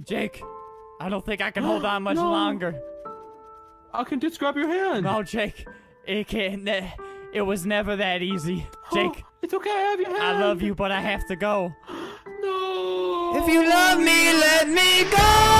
Jake, I don't think I can hold on much No. longer. I can just grab your hand. No, Jake, it can't. It was never that easy. Jake, it's okay. I have your hand. I love you, but I have to go. No. If you love me, let me go.